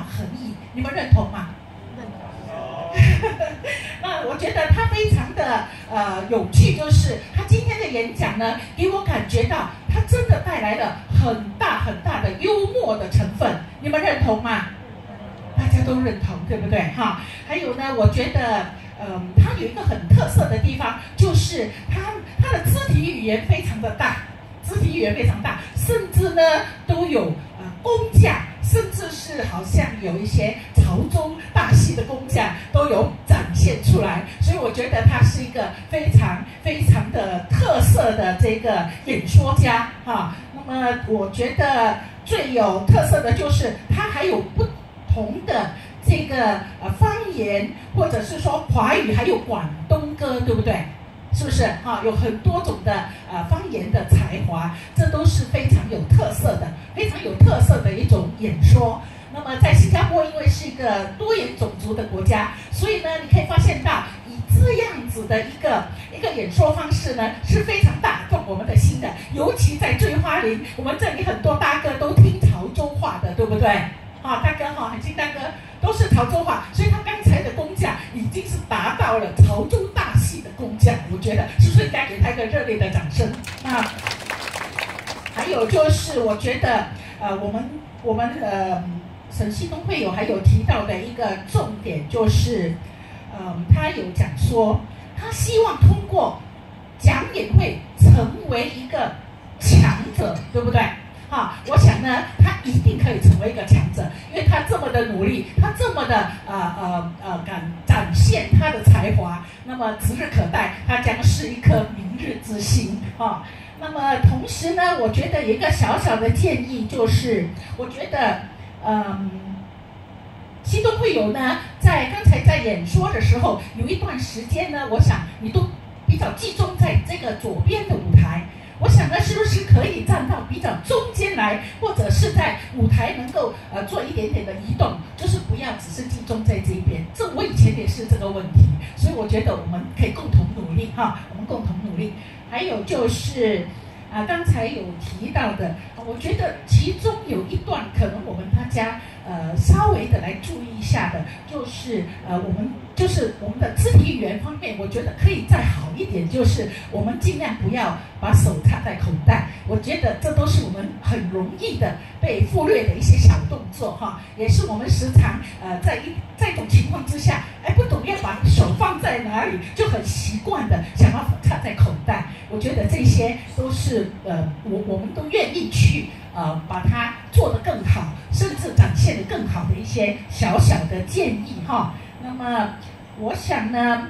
恒毅，你们认同吗？那我觉得他非常的呃有趣，就是他今天的演讲呢，给我感觉到他真的带来了很大很大的幽默的成分，你们认同吗？大家都认同，对不对？哈，还有呢，我觉得，嗯，他有一个很特色的地方，就是他他的肢体语言非常的大，肢体语言非常大，甚至呢都有呃工匠。甚至是好像有一些潮州大戏的工匠都有展现出来，所以我觉得他是一个非常非常的特色的这个演说家哈。那么我觉得最有特色的就是他还有不同的这个呃方言，或者是说华语，还有广东歌，对不对？是不是哈？有很多种的呃方言的才华，这都是非常有特色的，非常有特色的一种演说。那么在新加坡，因为是一个多元种族的国家，所以呢，你可以发现到以这样子的一个一个演说方式呢，是非常打动我们的心的。尤其在醉花林，我们这里很多大哥都听潮州话的，对不对？啊，大哥哈，很亲大哥都是潮州话，所以他刚才的工匠已经是达到了潮州大戏的工匠，我觉得是不是应该给他一个热烈的掌声？啊，有就是，我觉得呃，我们我们呃，沈西东会有还有提到的一个重点就是，嗯，他有讲说，他希望通过讲演会成为一个强者，对不对？哈，我想呢，他一定可以成为一个强者，因为他这么的努力，他这么的呃呃呃敢展现他的才华，那么指日可待，他将是一颗明日之星啊。那么同时呢，我觉得一个小小的建议就是，我觉得嗯，新东会友呢，在刚才在演说的时候，有一段时间呢，我想你都比较集中在这个左边的舞台。想呢，是不是可以站到比较中间来，或者是在舞台能够呃做一点点的移动，就是不要只是集中在这边。这我以前也是这个问题，所以我觉得我们可以共同努力哈，我们共同努力。还有就是啊，刚才有提到的，我觉得其中有一段可能我们大家呃稍微的来注意一下的，就是呃我们。就是我们的肢体语言方面，我觉得可以再好一点。就是我们尽量不要把手插在口袋，我觉得这都是我们很容易的被忽略的一些小动作哈，也是我们时常呃在一在一种情况之下，哎不懂要把手放在哪里，就很习惯的想要插在口袋。我觉得这些都是呃我我们都愿意去呃把它做得更好，更好的一些小小的建议哈。那么，我想呢，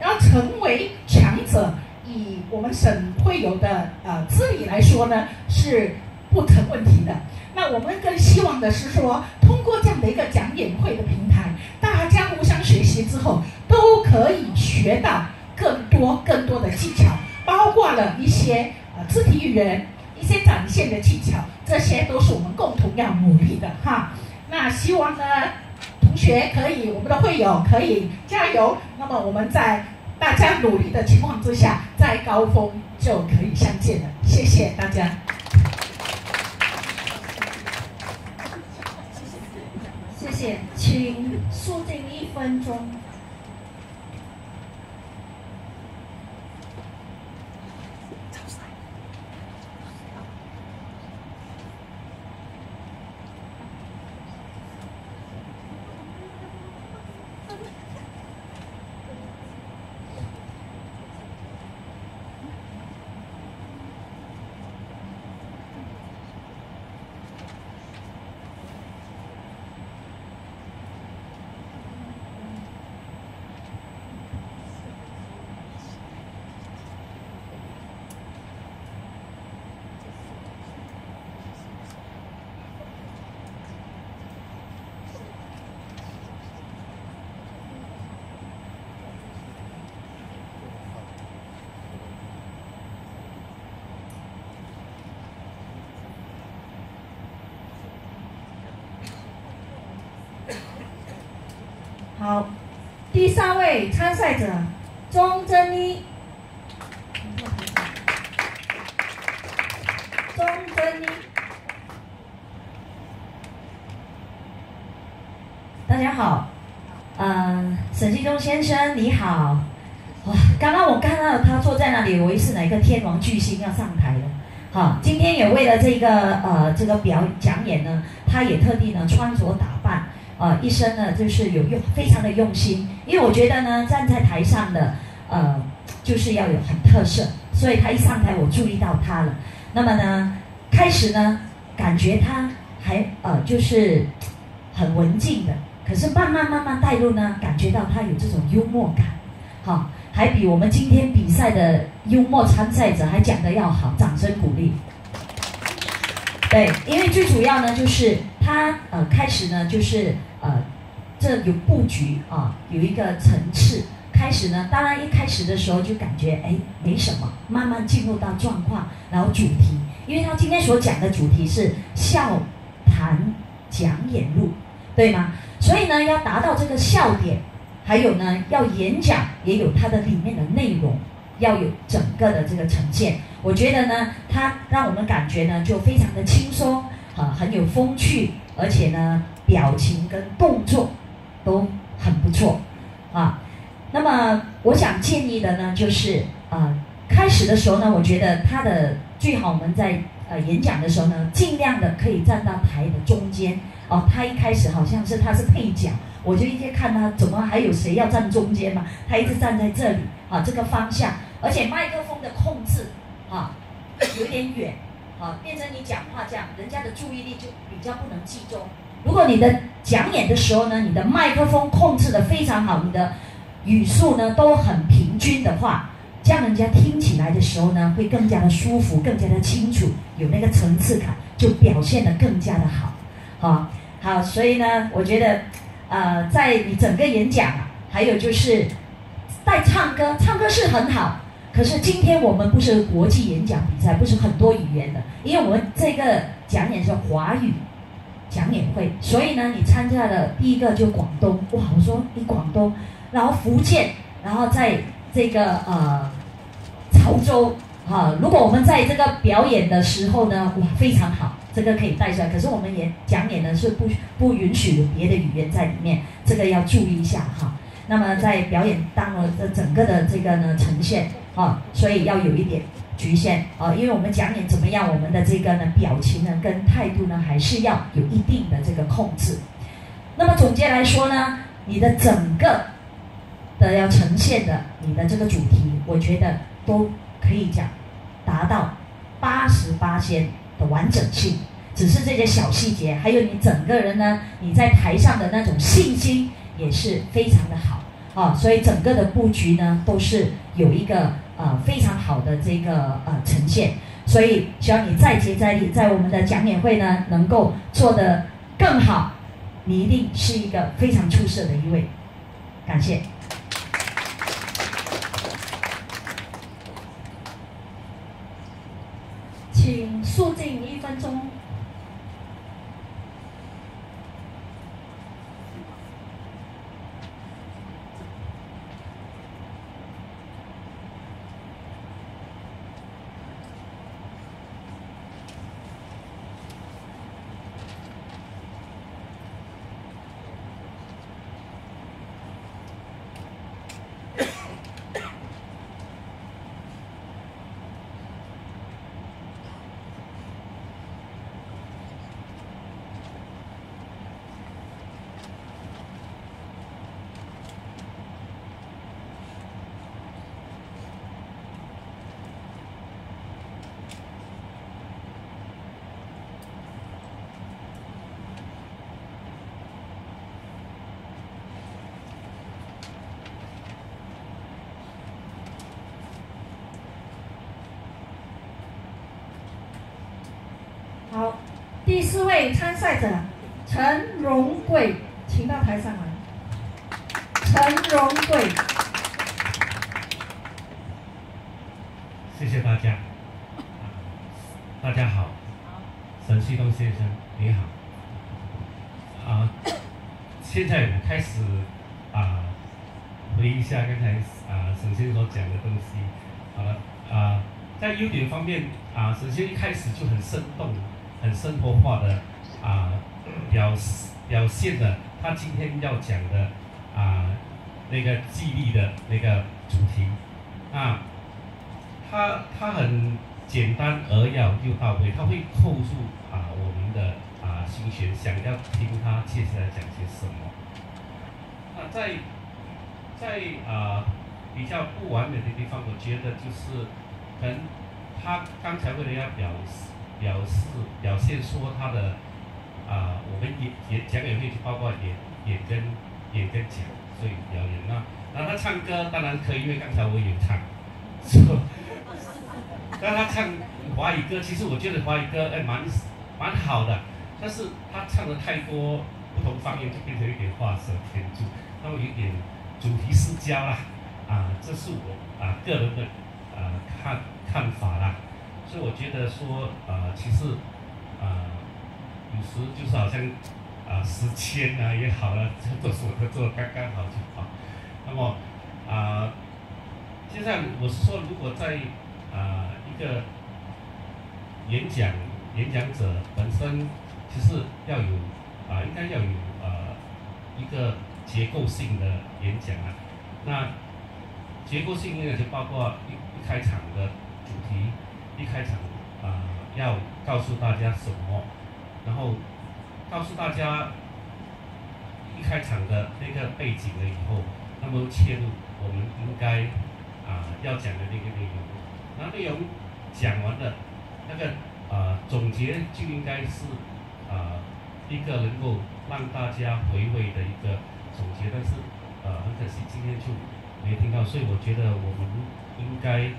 要成为强者，以我们省会有的呃资历来说呢，是不成问题的。那我们更希望的是说，通过这样的一个讲演会的平台，大家互相学习之后，都可以学到更多更多的技巧，包括了一些呃肢体语言、一些展现的技巧，这些都是我们共同要努力的哈。那希望呢。同学可以，我们的会友可以加油。那么我们在大家努力的情况之下，在高峰就可以相见了。谢谢大家。谢谢，请肃静一分钟。好，第三位参赛者钟珍妮。钟珍妮。大家好，嗯，沈继忠先生你好，哇，刚刚我看到他坐在那里，我以为是哪个天王巨星要上台了。好，今天也为了这个呃这个表讲演呢，他也特地呢穿着打扮，呃，一身呢就是有用非常的用心，因为我觉得呢站在台上的呃就是要有很特色，所以他一上台我注意到他了。那么呢，开始呢感觉他还呃就是很文静的，可是慢慢慢慢带入呢，感觉到他有这种幽默感，好。还比我们今天比赛的幽默参赛者还讲的要好，掌声鼓励。对，因为最主要呢，就是他呃开始呢，就是呃这有布局啊，有一个层次。开始呢，当然一开始的时候就感觉哎没什么，慢慢进入到状况，然后主题，因为他今天所讲的主题是笑谈讲演录，对吗？所以呢，要达到这个笑点。还有呢，要演讲也有它的里面的内容，要有整个的这个呈现。我觉得呢，它让我们感觉呢就非常的轻松，啊，很有风趣，而且呢，表情跟动作都很不错，啊。那么我想建议的呢，就是啊，开始的时候呢，我觉得他的最好我们在呃演讲的时候呢，尽量的可以站到台的中间。哦，他一开始好像是他是配角。我就一直看他怎么还有谁要站中间嘛？他一直站在这里啊，这个方向，而且麦克风的控制啊有点远啊，变成你讲话这样，人家的注意力就比较不能集中。如果你的讲演的时候呢，你的麦克风控制的非常好，你的语速呢都很平均的话，这样人家听起来的时候呢会更加的舒服，更加的清楚，有那个层次感，就表现的更加的好。好，好，所以呢，我觉得。呃，在你整个演讲，还有就是带唱歌，唱歌是很好。可是今天我们不是国际演讲比赛，不是很多语言的，因为我们这个讲演是华语讲演会，所以呢，你参加的第一个就广东，哇！我说你广东，然后福建，然后在这个呃潮州，哈，如果我们在这个表演的时候呢，哇，非常好。这个可以带出来，可是我们演讲演呢是不不允许有别的语言在里面，这个要注意一下哈。那么在表演当中的整个的这个呢呈现啊，所以要有一点局限啊，因为我们讲演怎么样，我们的这个呢表情呢跟态度呢还是要有一定的这个控制。那么总结来说呢，你的整个的要呈现的你的这个主题，我觉得都可以讲达到八十八仙。的完整性，只是这些小细节，还有你整个人呢，你在台上的那种信心也是非常的好啊，所以整个的布局呢都是有一个呃非常好的这个呃呈现，所以希望你再接再厉，在我们的讲演会呢能够做得更好，你一定是一个非常出色的一位，感谢。请肃静一分钟。好，第四位参赛者陈荣贵，请到台上来。陈荣贵，谢谢大家。大家好，沈旭东先生你好。啊，现在我开始啊回忆一下刚才啊沈先生所讲的东西。好了啊，在优点方面啊，首先一开始就很生动。很生活化的啊表表现的他今天要讲的啊那个激励的那个主题啊，他他很简单扼要又到位，他会扣住啊我们的啊心弦，想要听他接下来讲些什么。那在在啊比较不完美的地方，我觉得就是可能他刚才为了要表示表示表现说他的啊我们演演讲演会就包括演演跟演跟讲，所以表演那那他唱歌当然可以，因为刚才我也唱，是吧？但他唱华语歌，其实我觉得华语歌哎蛮蛮好的，但是他唱的太多不同方言，就变成一点画蛇添足，那么有点主题失焦啦，啊，这是我啊个人的啊看看法啦，所以我觉得说啊，其实啊有时就是好像啊时迁啊也好了，这都是我的做刚刚好就好，那么啊，现在我是说如果在啊一个演讲演讲者本身其实要有啊应该要有呃一个结构性的演讲啊，那结构性呢就包括一一开场的主题，一开场啊要告诉大家什么，然后告诉大家一开场的那个背景了以后，那么切入我们应该啊要讲的那个内容，那内容讲完了，那个啊总结就应该是啊一个能够让大家回味的一个总结，但是呃很可惜今天就没听到，所以我觉得我们应该